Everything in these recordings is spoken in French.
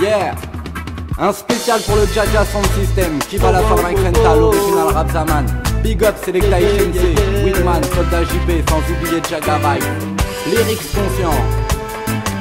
Yeah. Un spécial pour le Jaja Sound System Qui va la faire avec Renta, l'original Rap Zaman. Big up Selecta HNC Winman, Soldat JP Sans oublier Jaga Vibe Lyrics conscient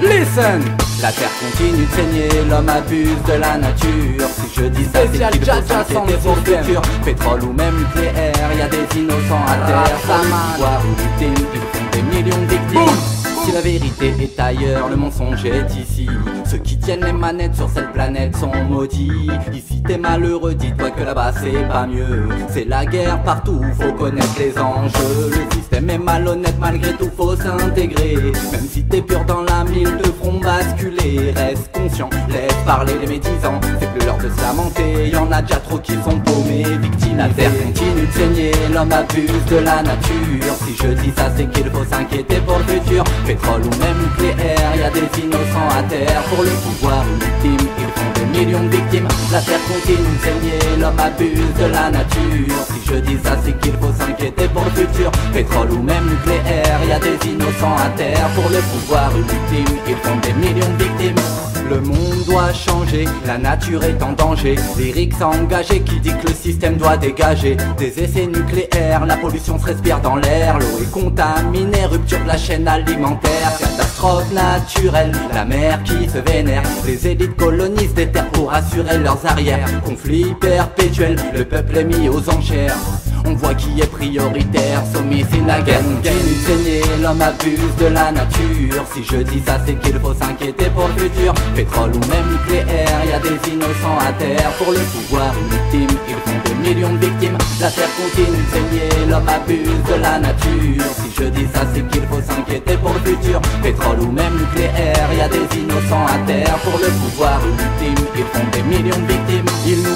Listen. La terre continue de saigner, l'homme abuse de la nature. Si je dis ça c'est qu'il faut s'inquiéter pour futur. Pétrole ou même nucléaire, y a des innocents à terre. Sans voir ou victimes, ils font des millions de victimes si la vérité est ailleurs, le mensonge est ici. Ceux qui tiennent les manettes sur cette planète sont maudits. Ici t'es malheureux, dis-toi que là-bas c'est pas mieux. C'est la guerre partout, faut connaître les enjeux. Le système est malhonnête, malgré tout faut s'intégrer. Même si t'es pur dans la mille, te feront basculer. Reste conscient, laisse parler les médisants. C'est plus l'heure de se lamenter, y en a déjà trop qui sont paumés. Victimes, la terre continue de saigner, l'homme abuse de la nature. Si je dis ça, c'est qu'il faut s'inquiéter pour le futur pétrole ou même nucléaire, y a des innocents à terre pour le pouvoir ultime. Ils font des millions de victimes. La terre continue saigner, l'homme abuse de la nature. Si je dis ça, c'est qu'il faut s'inquiéter pour le futur. Pétrole ou même nucléaire, y a des innocents à terre pour le pouvoir ultime. Ils font des millions de victimes. Le monde doit changer, la nature est en danger. Lyrics engagé qui dit que le système doit dégager des essais nucléaires. La pollution se respire dans l'air, l'eau est contaminée, rupture de la chaîne alimentaire, catastrophe naturelle, la mer qui se vénère. Les élites colonisent des terres pour assurer leurs arrières. Conflit perpétuel, le peuple est mis aux enchères. On voit qui est prioritaire, soumis c'est la de saigner, l'homme abuse de la nature. Si je dis ça c'est qu'il faut s'inquiéter pour le futur. Pétrole ou même nucléaire, y a des innocents à terre. Pour le pouvoir ultime, ils font des millions de victimes. La terre continue de saigner, l'homme abuse de la nature. Si je dis ça c'est qu'il faut s'inquiéter pour le futur. Pétrole ou même nucléaire, y a des innocents à terre. Pour le pouvoir ultime, ils font des millions de victimes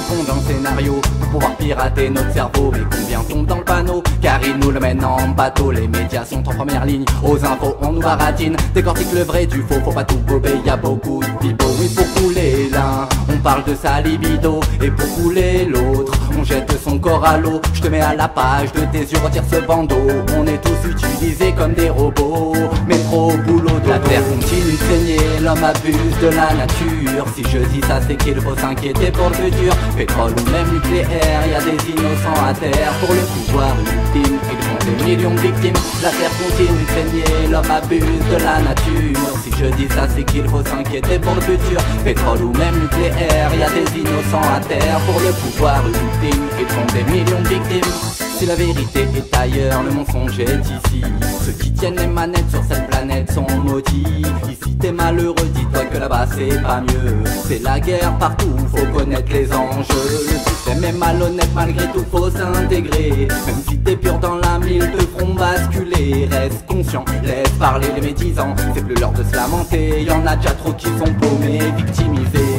Font dans scénario pour pouvoir pirater notre cerveau. Mais combien tombe dans le panneau? Car ils nous le mènent en bateau. Les médias sont en première ligne. Aux infos on nous baratine. Décortique le vrai du faux. Faut pas tout gober. Y a beaucoup de pipeaux Oui pour couler l'un On parle de sa libido. Et pour couler l'autre On jette son corps à l'eau. Je te mets à la page de tes yeux. Retire ce bandeau. On est tous utilisés comme des robots. Mais trop boulot de la terre. Continue de saigner L'homme abuse de la nature? Si je dis ça c'est qu'il faut s'inquiéter pour le futur Pétrole ou même nucléaire. Y a des innocents à terre pour le pouvoir ultime. Ils font des millions de victimes. La terre continue de saigner. L'homme abuse de la nature. Si je dis ça c'est qu'il faut s'inquiéter pour le futur. Pétrole ou même nucléaire. Y a des innocents à terre pour le pouvoir ultime. Ils font des millions de victimes si la vérité est ailleurs, le mensonge est ici. Ceux qui tiennent les manettes sur cette planète sont maudits. Ici t'es malheureux, dis-toi que là-bas c'est pas mieux. C'est la guerre partout, faut connaître les enjeux. Le système est malhonnête, malgré tout faut s'intégrer. Même si t'es pur dans la mille, te feront basculer. Reste conscient, laisse parler les médisants. C'est plus l'heure de se lamenter, y en a déjà trop qui sont paumés, victimisés.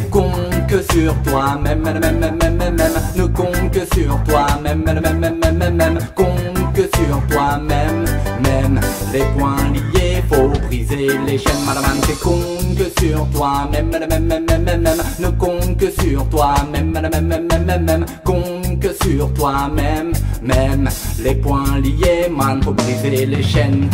Que sur toi, même, même, même, même, même, même, ne compte que sur toi, même, même, même, même, même, même, même, compte que sur toi-même, même, les points liés, faut briser les chaînes, madame, t'es compte que sur toi, même, même, même, même, même, même, même, ne compte que sur toi, même, même, même, même, même, même, même, compte que sur toi-même, même, les points liés, man, faut briser les chaînes.